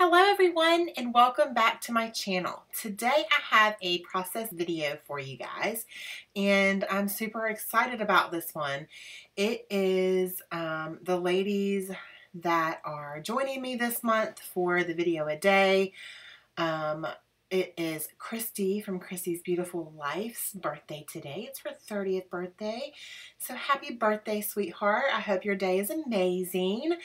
Hello everyone and welcome back to my channel. Today I have a process video for you guys and I'm super excited about this one. It is um, the ladies that are joining me this month for the video a day. Um, it is Christy from Christy's Beautiful Life's birthday today. It's her 30th birthday. So happy birthday, sweetheart. I hope your day is amazing.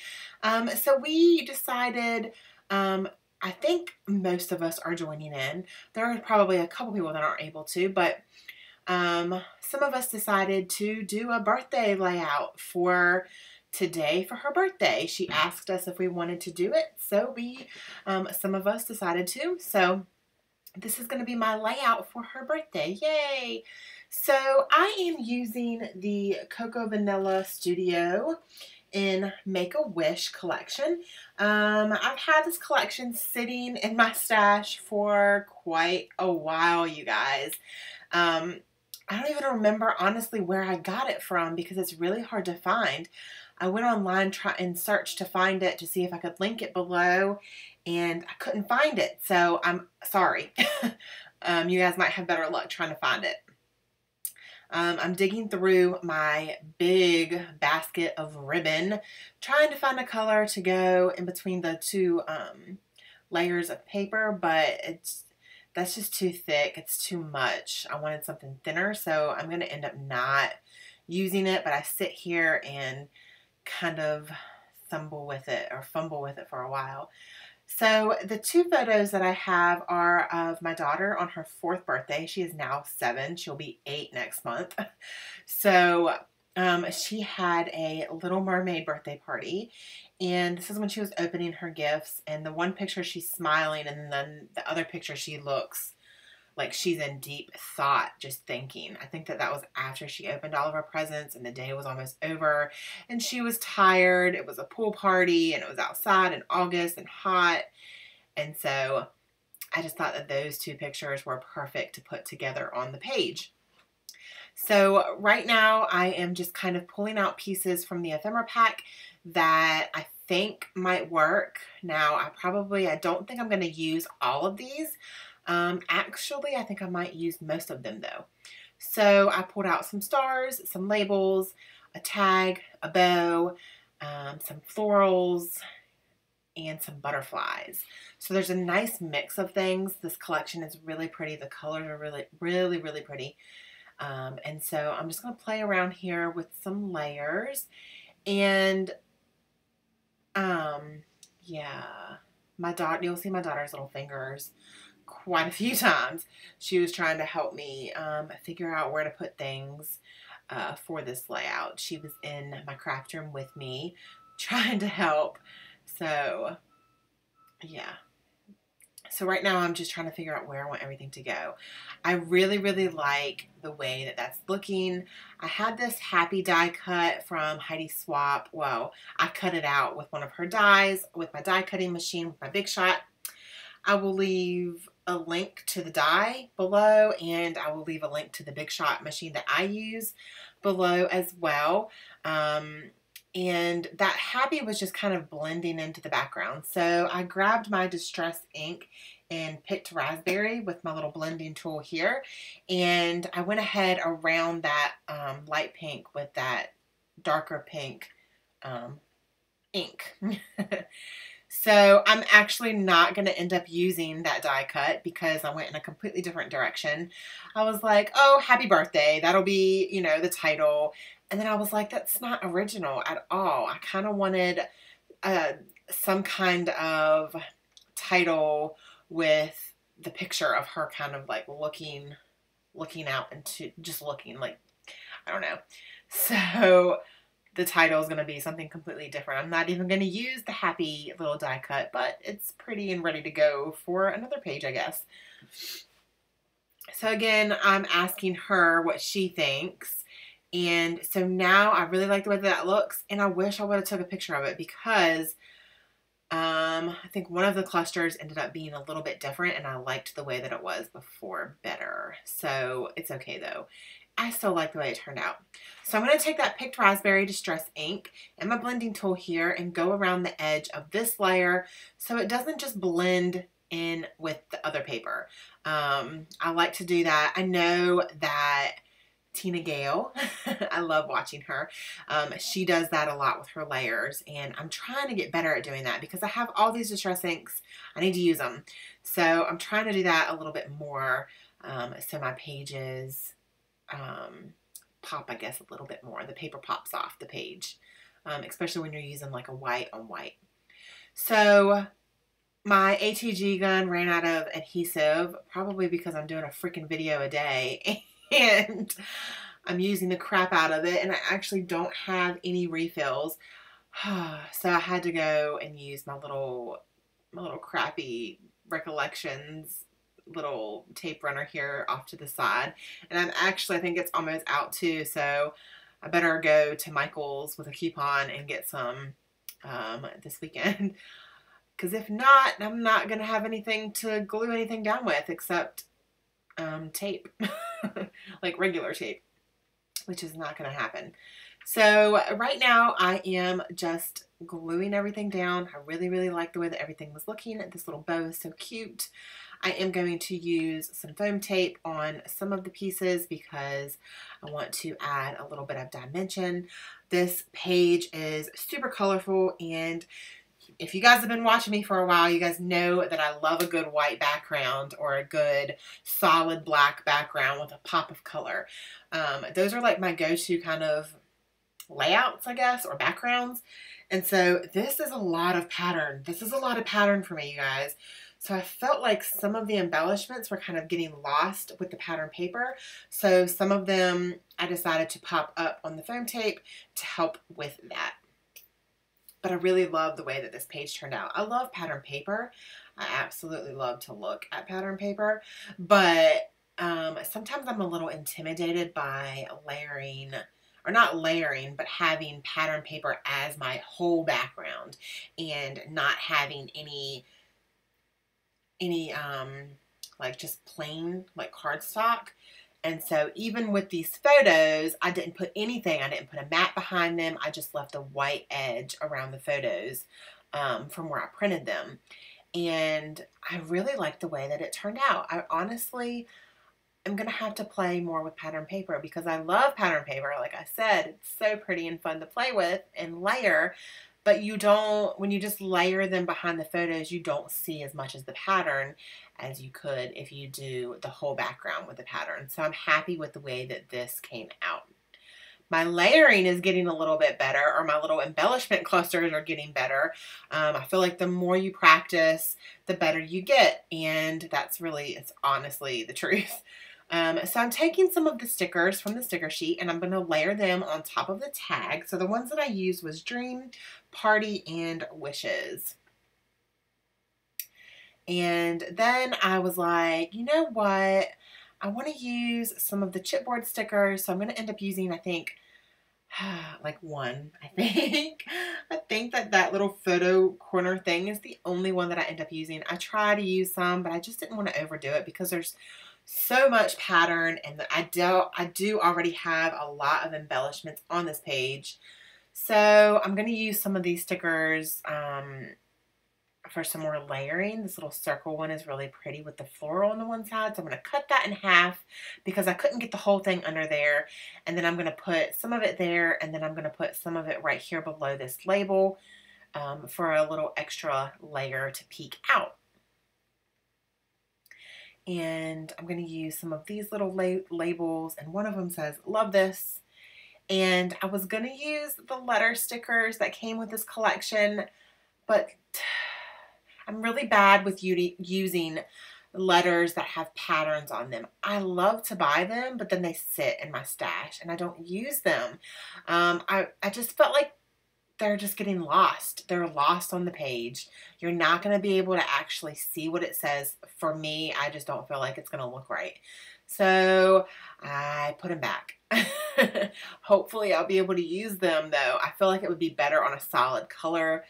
Um, so we decided um, I think most of us are joining in. There are probably a couple people that aren't able to, but um, some of us decided to do a birthday layout for today for her birthday. She asked us if we wanted to do it, so we, um, some of us decided to. So this is going to be my layout for her birthday. Yay! So I am using the Cocoa Vanilla Studio in Make-A-Wish collection. Um, I've had this collection sitting in my stash for quite a while, you guys. Um, I don't even remember honestly where I got it from because it's really hard to find. I went online try and searched to find it to see if I could link it below and I couldn't find it. So I'm sorry. um, you guys might have better luck trying to find it. Um, I'm digging through my big basket of ribbon, trying to find a color to go in between the two um, layers of paper, but it's that's just too thick. It's too much. I wanted something thinner, so I'm going to end up not using it, but I sit here and kind of thumble with it or fumble with it for a while. So the two photos that I have are of my daughter on her fourth birthday. She is now seven. She'll be eight next month. So um, she had a Little Mermaid birthday party. And this is when she was opening her gifts. And the one picture she's smiling, and then the other picture she looks like she's in deep thought, just thinking. I think that that was after she opened all of her presents and the day was almost over and she was tired. It was a pool party and it was outside in August and hot. And so I just thought that those two pictures were perfect to put together on the page. So right now I am just kind of pulling out pieces from the ephemera pack that I think might work. Now I probably, I don't think I'm going to use all of these. Um, actually, I think I might use most of them though. So I pulled out some stars, some labels, a tag, a bow, um, some florals, and some butterflies. So there's a nice mix of things. This collection is really pretty. The colors are really, really, really pretty. Um, and so I'm just going to play around here with some layers. And, um, yeah, my daughter, you'll see my daughter's little fingers quite a few times. She was trying to help me um, figure out where to put things uh, for this layout. She was in my craft room with me trying to help. So, yeah. So right now I'm just trying to figure out where I want everything to go. I really, really like the way that that's looking. I had this happy die cut from Heidi Swapp. Well, I cut it out with one of her dies with my die cutting machine with my Big Shot. I will leave a link to the die below and I will leave a link to the Big Shot machine that I use below as well. Um, and that happy was just kind of blending into the background. So I grabbed my Distress ink and picked raspberry with my little blending tool here. And I went ahead around that um, light pink with that darker pink um, ink. So I'm actually not going to end up using that die cut because I went in a completely different direction. I was like, oh, happy birthday. That'll be, you know, the title. And then I was like, that's not original at all. I kind of wanted uh, some kind of title with the picture of her kind of like looking, looking out into just looking like, I don't know. So the title is going to be something completely different. I'm not even going to use the happy little die cut, but it's pretty and ready to go for another page, I guess. So again, I'm asking her what she thinks. And so now I really like the way that, that looks, and I wish I would have took a picture of it because um, I think one of the clusters ended up being a little bit different, and I liked the way that it was before better. So it's okay though. I still like the way it turned out. So I'm going to take that Picked Raspberry Distress ink and my blending tool here and go around the edge of this layer so it doesn't just blend in with the other paper. Um, I like to do that. I know that Tina Gale, I love watching her. Um, she does that a lot with her layers and I'm trying to get better at doing that because I have all these distress inks. I need to use them. So I'm trying to do that a little bit more um, so my pages um, pop, I guess, a little bit more. The paper pops off the page, um, especially when you're using like a white on white. So my ATG gun ran out of adhesive, probably because I'm doing a freaking video a day and I'm using the crap out of it and I actually don't have any refills. so I had to go and use my little my little crappy recollections little tape runner here off to the side. And I'm actually, I think it's almost out too, so I better go to Michael's with a coupon and get some um, this weekend. Because if not, I'm not going to have anything to glue anything down with except um, tape, like regular tape, which is not going to happen. So right now I am just gluing everything down. I really, really like the way that everything was looking. This little bow is so cute. I am going to use some foam tape on some of the pieces because I want to add a little bit of dimension. This page is super colorful and if you guys have been watching me for a while, you guys know that I love a good white background or a good solid black background with a pop of color. Um, those are like my go-to kind of layouts, I guess, or backgrounds. And so this is a lot of pattern. This is a lot of pattern for me, you guys. So I felt like some of the embellishments were kind of getting lost with the pattern paper. So some of them I decided to pop up on the foam tape to help with that. But I really love the way that this page turned out. I love pattern paper. I absolutely love to look at pattern paper. But um, sometimes I'm a little intimidated by layering or not layering, but having pattern paper as my whole background and not having any any um, like just plain like cardstock. And so even with these photos, I didn't put anything. I didn't put a mat behind them. I just left a white edge around the photos um, from where I printed them. And I really like the way that it turned out. I honestly am going to have to play more with pattern paper because I love pattern paper. Like I said, it's so pretty and fun to play with and layer but you don't, when you just layer them behind the photos, you don't see as much as the pattern as you could if you do the whole background with the pattern. So I'm happy with the way that this came out. My layering is getting a little bit better, or my little embellishment clusters are getting better. Um, I feel like the more you practice, the better you get. And that's really, it's honestly the truth. Um, so I'm taking some of the stickers from the sticker sheet and I'm going to layer them on top of the tag. So the ones that I used was Dream, Party, and Wishes. And then I was like, you know what? I want to use some of the chipboard stickers. So I'm going to end up using, I think, like one, I think. I think that that little photo corner thing is the only one that I end up using. I try to use some, but I just didn't want to overdo it because there's so much pattern and I do, I do already have a lot of embellishments on this page. So I'm going to use some of these stickers um, for some more layering. This little circle one is really pretty with the floral on the one side. So I'm going to cut that in half because I couldn't get the whole thing under there. And then I'm going to put some of it there and then I'm going to put some of it right here below this label um, for a little extra layer to peek out and I'm going to use some of these little la labels and one of them says love this and I was going to use the letter stickers that came with this collection but I'm really bad with using letters that have patterns on them. I love to buy them but then they sit in my stash and I don't use them. Um, I, I just felt like they're just getting lost. They're lost on the page. You're not going to be able to actually see what it says. For me, I just don't feel like it's going to look right. So I put them back. Hopefully I'll be able to use them though. I feel like it would be better on a solid color,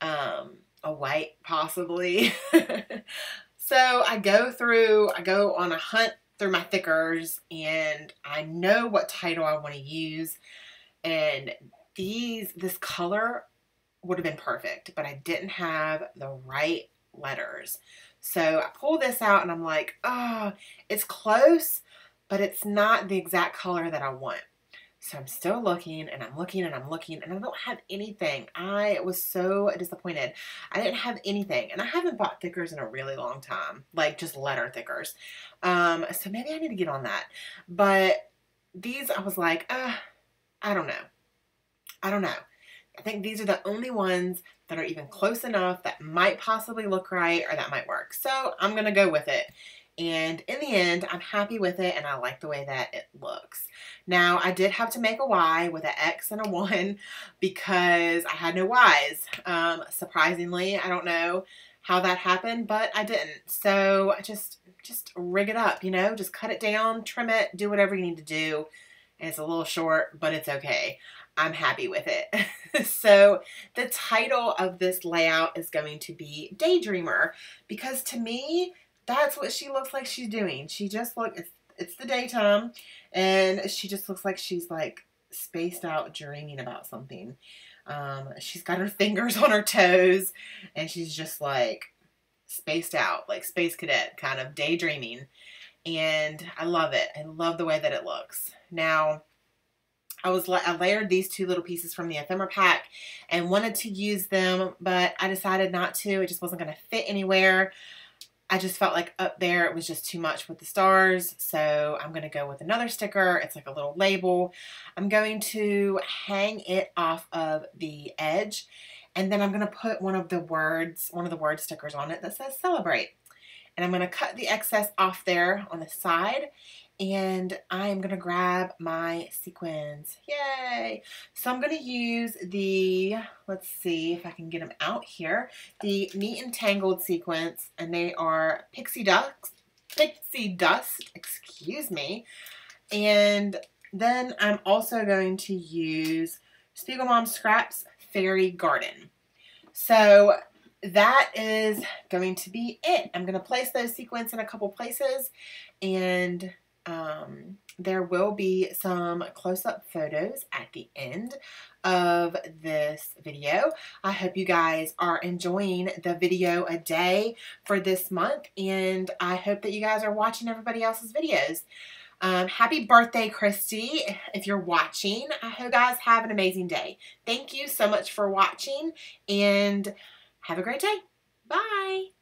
um, a white possibly. so I go through, I go on a hunt through my thickers and I know what title I want to use. And these, this color would have been perfect, but I didn't have the right letters. So I pull this out and I'm like, oh, it's close, but it's not the exact color that I want. So I'm still looking and I'm looking and I'm looking and I don't have anything. I was so disappointed. I didn't have anything and I haven't bought thickers in a really long time, like just letter thickers. Um, so maybe I need to get on that. But these, I was like, uh, I don't know. I don't know. I think these are the only ones that are even close enough that might possibly look right or that might work. So I'm going to go with it. And in the end, I'm happy with it and I like the way that it looks. Now, I did have to make a Y with an X and a 1 because I had no Ys. Um, surprisingly, I don't know how that happened, but I didn't. So I just, just rig it up, you know, just cut it down, trim it, do whatever you need to do. And it's a little short, but it's okay. I'm happy with it. so the title of this layout is going to be Daydreamer because to me, that's what she looks like she's doing. She just look it's it's the daytime and she just looks like she's like spaced out dreaming about something. Um, she's got her fingers on her toes and she's just like spaced out, like space cadet kind of daydreaming. And I love it. I love the way that it looks. Now, I was I layered these two little pieces from the ephemera pack and wanted to use them, but I decided not to. It just wasn't going to fit anywhere. I just felt like up there it was just too much with the stars. So I'm going to go with another sticker. It's like a little label. I'm going to hang it off of the edge. And then I'm going to put one of the words, one of the word stickers on it that says celebrate. And I'm going to cut the excess off there on the side and I'm going to grab my sequins. Yay! So I'm going to use the, let's see if I can get them out here, the Neat and Tangled sequins, and they are Pixie Ducks, Pixie Dust, excuse me. And then I'm also going to use Spiegelmom Scraps Fairy Garden. So that is going to be it. I'm going to place those sequins in a couple places and um, there will be some close-up photos at the end of this video. I hope you guys are enjoying the video a day for this month and I hope that you guys are watching everybody else's videos. Um, happy birthday, Christy, if you're watching. I hope you guys have an amazing day. Thank you so much for watching and have a great day. Bye.